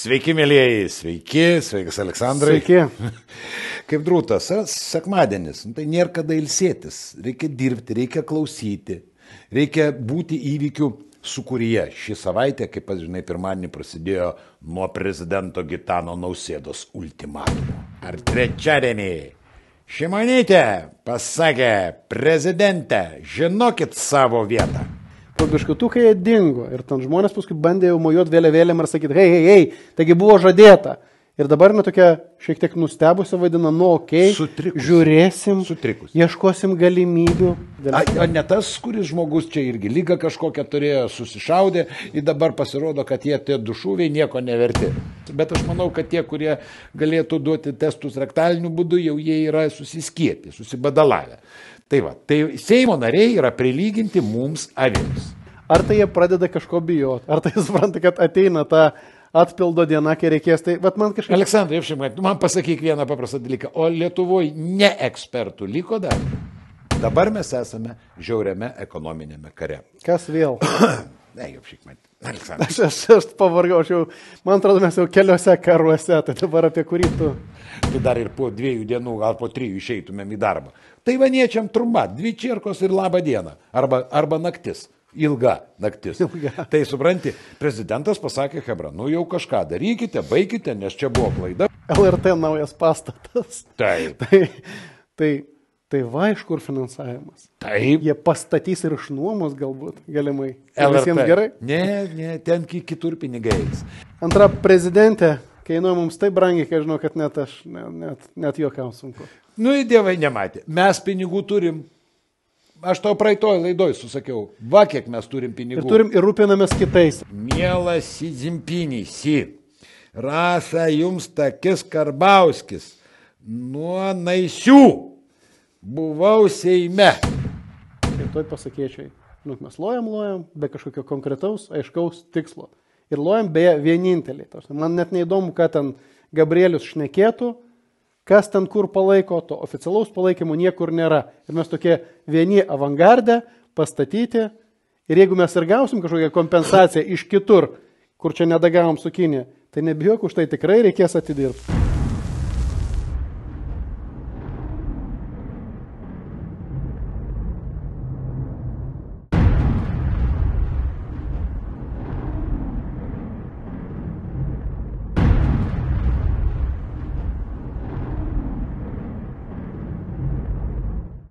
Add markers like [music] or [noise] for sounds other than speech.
Sveiki, mėlyjeji, sveiki, sveikas Aleksandrai. Sveiki. [laughs] Kaip drūtas, sekmadienis, nu, tai nėra kada ilsėtis, reikia dirbti, reikia klausyti, reikia būti įvykių sukūryje. Šį savaitę, kaip pats žinai, pirmadienį prasidėjo nuo prezidento Gitano Nausėdos ultimatumo. Ar trečiadienį? Šimonytė pasakė, prezidente, žinokit savo vietą. Po biškutukai jie dingo ir ten žmonės paskui bandė jau mojuoti vėliavėlėm ir sakyti, hei, hei, hei, taigi buvo žadėta. Ir dabar na tokia šiek tiek nustebusi vadina, nu, okei, okay, Sutrikus. žiūrėsim, Sutrikus. ieškosim galimybių. A, o ne tas, kuris žmogus čia irgi lyga kažkokią turėjo, susišaudė ir dabar pasirodo, kad jie tie du šūviai nieko neverti. Bet aš manau, kad tie, kurie galėtų duoti testus rektaliniu būdu, jau jie yra susiskiepę, susibadalavę. Tai va, tai Seimo nariai yra prilyginti mums avims. Ar tai jie pradeda kažko bijoti, ar tai supranta, kad ateina ta atpildo diena, kai reikės. Tai, bet man kažkaip... Aleksandrai, Jevšimai, tu man pasakyk vieną paprastą dalyką. O Lietuvoje ne ekspertų liko dar? Dabar mes esame žiauriame ekonominėme kare. [clears throat] Kas vėl? Ne, Jevšimai, Aleksandrai. Aš, aš, aš pavargau, aš jau, man atrodo, mes jau keliose karuose, tai dabar apie kurį tu. Tai dar ir po dviejų dienų, gal po trijų išeitumėm į darbą. Taivaniečiam trumpa, dvi čirkos ir labą dieną. Arba, arba naktis. Ilga naktis. [laughs] Ilga. Tai supranti, prezidentas pasakė, Hebra, nu jau kažką darykite, baikite, nes čia buvo klaida. LRT naujas pastatas. Taip. [laughs] Tai, tai, tai va iš kur finansavimas. Taip. Jie pastatys ir išnuomos galbūt, galimai. Ir Visiems gerai. Ne, ne, ten ki- kitur pinigai eis. Antra prezidentė kainuoja mums taip brangiai, kad žinau, kad net aš, net, net, juokiam sunku. Nu, į dievai nematė. Mes pinigų turim. Aš tau praeitoj laidoj susakiau, va kiek mes turim pinigų. Ir turim ir rūpinamės kitais. Mielas Sidzimpinį, si. Rasa jums takis Karbauskis. Nuo naisių buvau Seime. Ir toj pasakėčiai. Nu, mes lojam, lojam, be kažkokio konkretaus, aiškaus tikslo. Ir lojam beje prasme, Man net neįdomu, ką ten Gabrielius šnekėtų, kas ten kur palaiko, to oficialaus palaikymo niekur nėra. Ir mes tokie vieni avangardę pastatyti. Ir jeigu mes ir gausim kažkokią kompensaciją iš kitur, kur čia nedagavom su Kinė, tai nebijok, už tai tikrai reikės atidirbti.